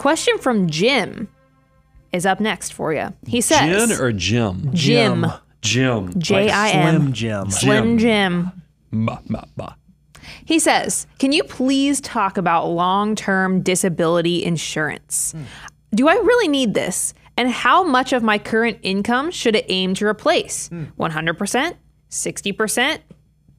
question from Jim is up next for you. He says, Jim or Jim? Jim, Jim. J I Slim Jim. Slim Jim. Ma, ma, ma. He says, Can you please talk about long term disability insurance? Hmm. Do I really need this? And how much of my current income should it aim to replace? Hmm. 100%? 60%?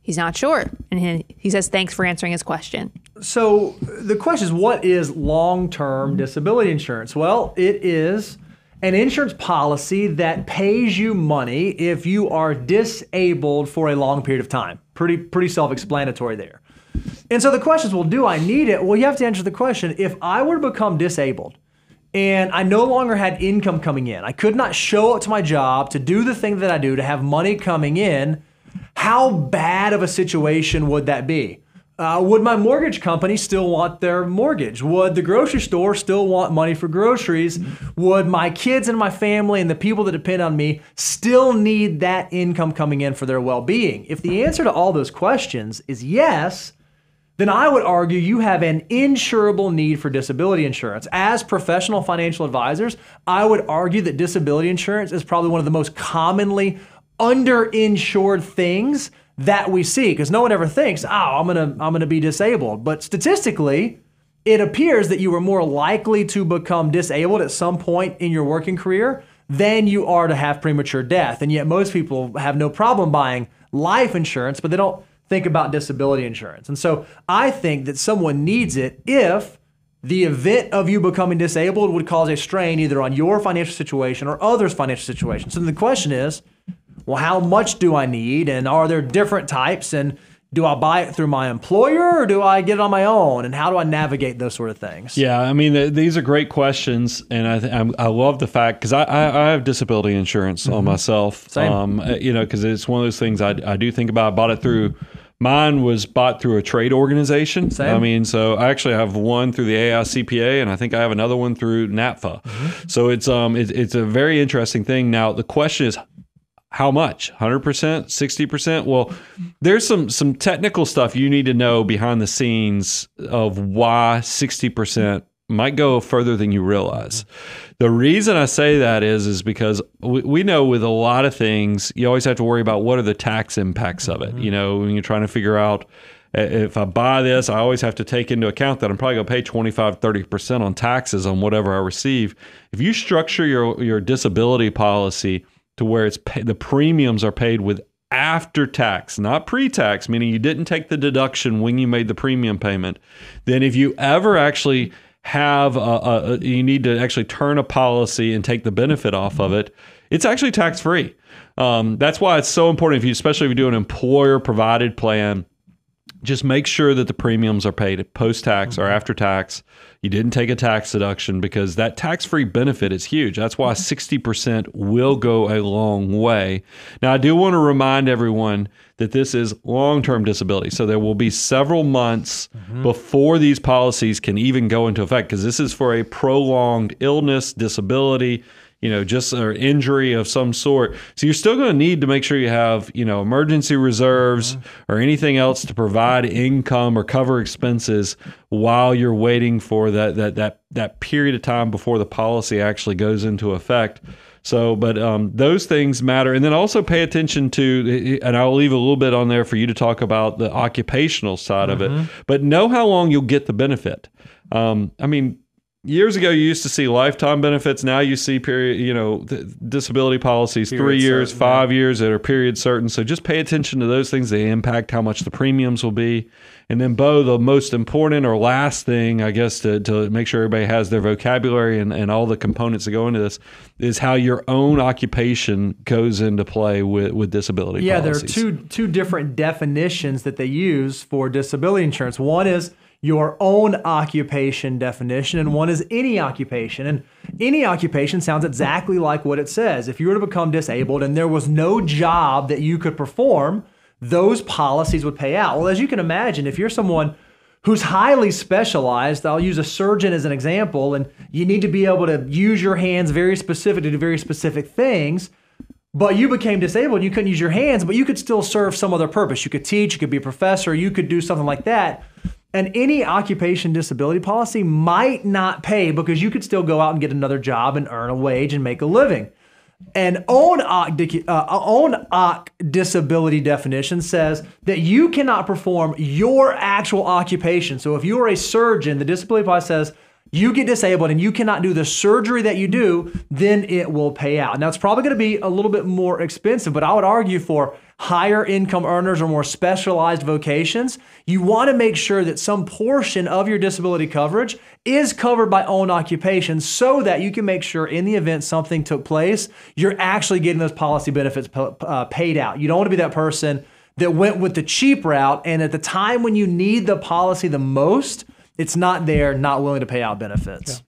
He's not sure. And he, he says, Thanks for answering his question. So the question is, what is long-term mm-hmm. disability insurance? Well, it is an insurance policy that pays you money if you are disabled for a long period of time. Pretty pretty self-explanatory there. And so the question is, well, do I need it? Well, you have to answer the question: if I were to become disabled and I no longer had income coming in, I could not show up to my job to do the thing that I do to have money coming in. How bad of a situation would that be? Uh, would my mortgage company still want their mortgage? Would the grocery store still want money for groceries? Would my kids and my family and the people that depend on me still need that income coming in for their well being? If the answer to all those questions is yes, then I would argue you have an insurable need for disability insurance. As professional financial advisors, I would argue that disability insurance is probably one of the most commonly underinsured things that we see because no one ever thinks, "Oh, I'm going to I'm going to be disabled." But statistically, it appears that you are more likely to become disabled at some point in your working career than you are to have premature death. And yet most people have no problem buying life insurance, but they don't think about disability insurance. And so I think that someone needs it if the event of you becoming disabled would cause a strain either on your financial situation or others' financial situation. So the question is, well, how much do I need? And are there different types? And do I buy it through my employer or do I get it on my own? And how do I navigate those sort of things? Yeah, I mean, th- these are great questions, and I th- I'm, I love the fact because I, I, I have disability insurance on myself. Same. Um, uh, you know, because it's one of those things I, I do think about. I bought it through. Mine was bought through a trade organization. Same. I mean, so I actually have one through the AICPA, and I think I have another one through NAPFA. So it's um it, it's a very interesting thing. Now the question is, how much? 100% 60% well there's some some technical stuff you need to know behind the scenes of why 60% might go further than you realize. The reason i say that is is because we, we know with a lot of things you always have to worry about what are the tax impacts of it. Mm-hmm. You know when you're trying to figure out if I buy this, I always have to take into account that I'm probably going to pay 25, 30% on taxes on whatever I receive. If you structure your, your disability policy to where it's pay, the premiums are paid with after tax, not pre-tax, meaning you didn't take the deduction when you made the premium payment, then if you ever actually have a, a, a you need to actually turn a policy and take the benefit off of it, it's actually tax free. Um, that's why it's so important if you, especially if you do an employer provided plan, just make sure that the premiums are paid post tax or mm-hmm. after tax. You didn't take a tax deduction because that tax free benefit is huge. That's why mm-hmm. 60% will go a long way. Now, I do want to remind everyone that this is long term disability. So there will be several months mm-hmm. before these policies can even go into effect because this is for a prolonged illness, disability you know, just an injury of some sort. So you're still going to need to make sure you have, you know, emergency reserves or anything else to provide income or cover expenses while you're waiting for that that that that period of time before the policy actually goes into effect. So, but um, those things matter, and then also pay attention to, and I'll leave a little bit on there for you to talk about the occupational side of it. But know how long you'll get the benefit. Um, I mean, years ago you used to see lifetime benefits. Now you see period you know disability policies three years certain, five years that are period certain. So just pay attention to those things. They impact how much the premiums will be. And then bo the most important or last thing i guess to, to make sure everybody has their vocabulary and, and all the components that go into this is how your own occupation goes into play with, with disability Yeah, policies. there are two two different definitions that they use for disability insurance. One is your own occupation definition, and one is any occupation. And any occupation sounds exactly like what it says. If you were to become disabled and there was no job that you could perform, those policies would pay out. Well, as you can imagine, if you're someone who's highly specialized, I'll use a surgeon as an example, and you need to be able to use your hands very specific to do very specific things but you became disabled and you couldn't use your hands, but you could still serve some other purpose. You could teach, you could be a professor, you could do something like that. And any occupation disability policy might not pay because you could still go out and get another job and earn a wage and make a living. And own OC, uh, own disability definition says that you cannot perform your actual occupation. So if you are a surgeon, the disability policy says you get disabled and you cannot do the surgery that you do, then it will pay out. Now it's probably going to be a little bit more expensive, but I would argue for higher income earners or more specialized vocations, you want to make sure that some portion of your disability coverage is covered by own occupation so that you can make sure in the event something took place, you're actually getting those policy benefits uh, paid out. You don't want to be that person that went with the cheap route and at the time when you need the policy the most, it's not there, not willing to pay out benefits. Yeah.